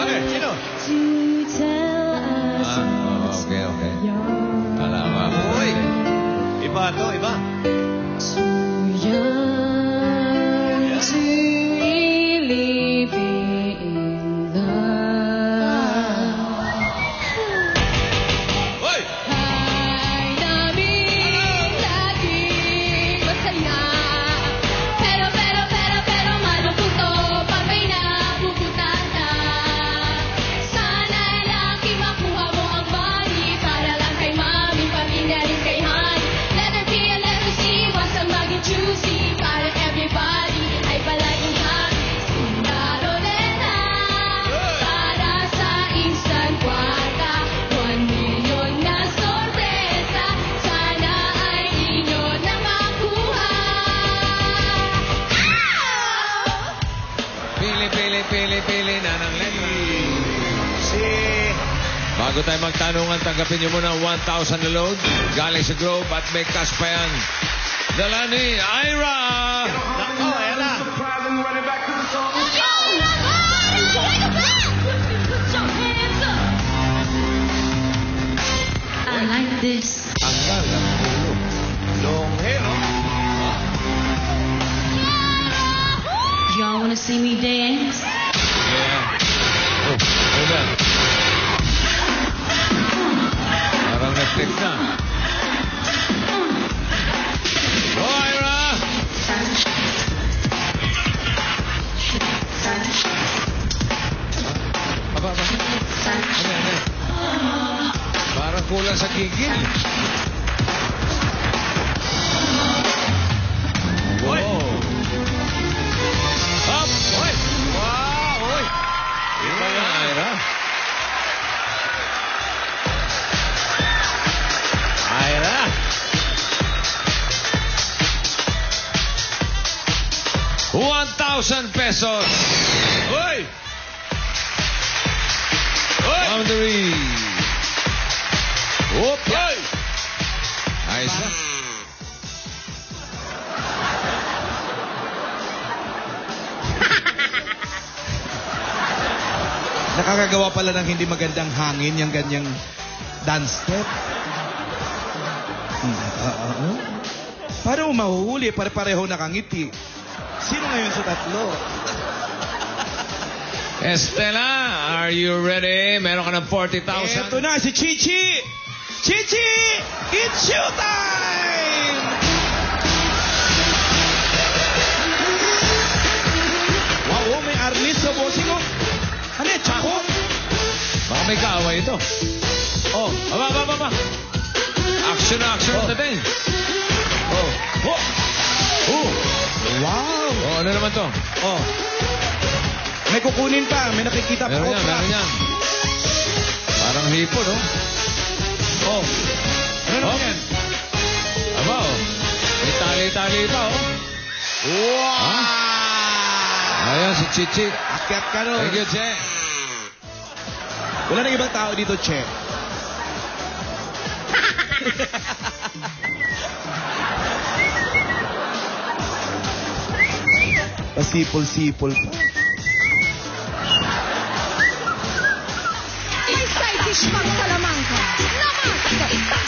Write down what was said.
Bakit? Sino? Ah, okay, okay. Ba? Uy. Iba to, iba. Bago tayo magtanungan, tanggapin niyo muna ang 1,000 na load. Galing sa Grove at may cash pa yan. Dala ni Ira! Nako, ayan na. I like this. Ang galang ulo. Long hair. Oh. Y'all wanna see me dance? Kulang sa gigil. Wow. Up! Wow! Uy! Iba yan. Ira. Ira! One thousand pesos. Uy! Uy! Boundary. Nakakagawa pala ng hindi magandang hangin yung ganyang dance step. Hmm, ah, ah, ah. Mo mahuhuli? Pare-pareho nakangiti. Sino ngayon sa tatlo? Estela, are you ready? Meron ka ng 40,000. Eto na, si Chichi! Chichi! It's showtime! May kaaway ito. Oh, Aba, aba, aba, aba. Action na action Oh. oh. dating. oh, oh. Oh. Wow! oh, ano naman to? Oh. May kukunin pa, may nakikita pa. Meron Oh, yan, meron yan. Parang hipo, no? Oh. Ano naman Oh. yan? Aba, oh. May tali-tali pa, oh. Wow! Ayan, si Chichi. Akyat ka nun. Thank you, Che. Wala nang ibang tao dito, Che. Pasipol-sipol pa. May side dish pang salamangka. Naman, ito ko.